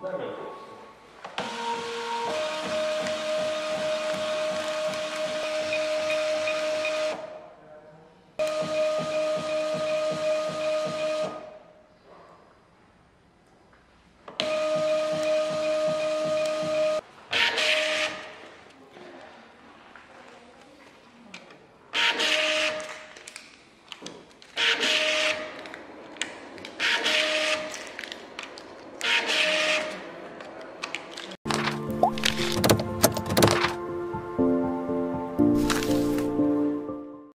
Very good.